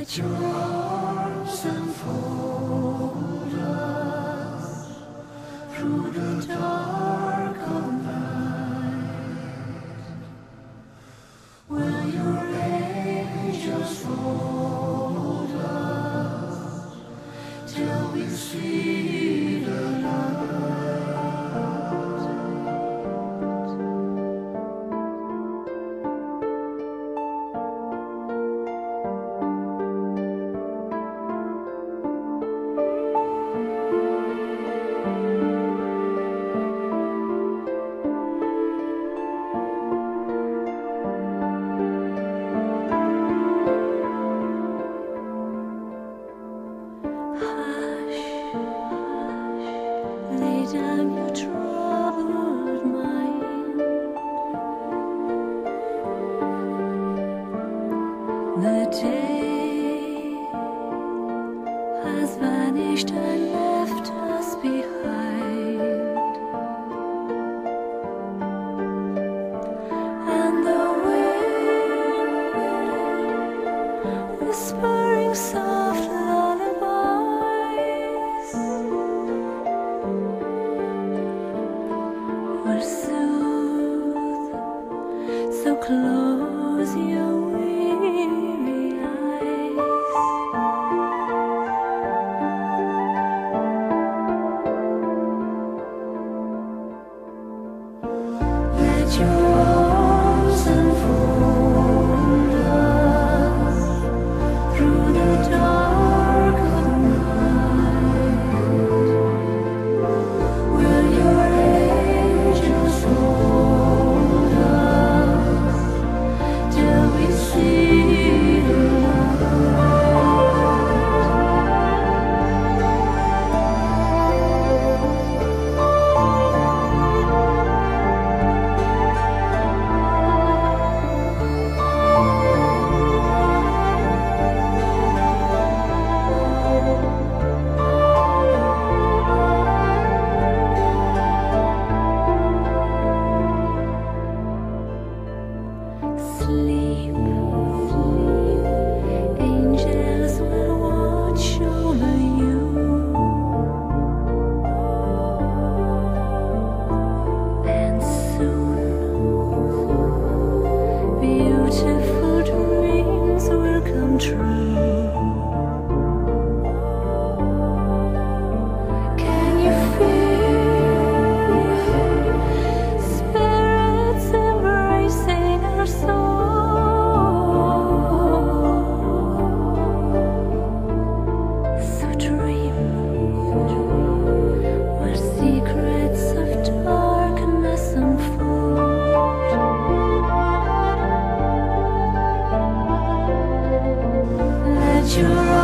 Let your arms enfold us through the dark of night. Will your angels hold us till we see? the day soothe. So close your weary eyes. Let your true. joy